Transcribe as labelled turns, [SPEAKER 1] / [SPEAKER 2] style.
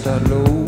[SPEAKER 1] start low.